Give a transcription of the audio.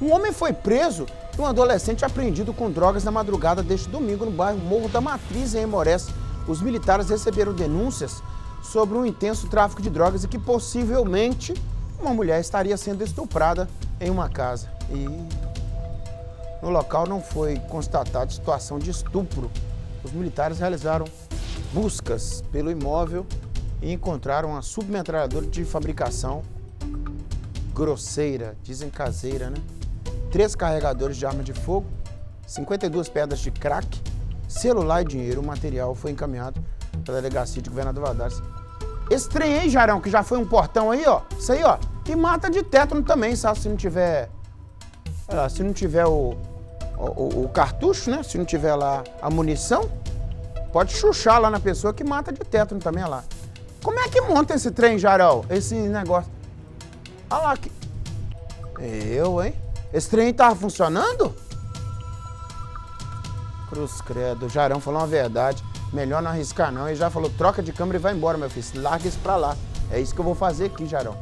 Um homem foi preso e um adolescente apreendido com drogas na madrugada deste domingo no bairro Morro da Matriz, em Emorés. Os militares receberam denúncias sobre um intenso tráfico de drogas e que possivelmente uma mulher estaria sendo estuprada em uma casa. E no local não foi constatada situação de estupro. Os militares realizaram buscas pelo imóvel e encontraram uma submetralhadora de fabricação grosseira, dizem caseira, né? Três carregadores de arma de fogo, 52 pedras de crack, celular e dinheiro. O material foi encaminhado pela delegacia de governador Valadares. Esse trem aí, Jarão, que já foi um portão aí, ó. Isso aí, ó. E mata de tétano também, sabe? Se não tiver. Lá, se não tiver o, o, o, cartucho, né? Se não tiver lá a munição, pode chuchar lá na pessoa que mata de tétano também, lá. Como é que monta esse trem, Jarão? Esse negócio. Olha lá que. Eu, hein? Esse trem tava funcionando? Cruz credo, o Jarão falou uma verdade. Melhor não arriscar não. Ele já falou, troca de câmera e vai embora, meu filho. Larga isso pra lá. É isso que eu vou fazer aqui, Jarão.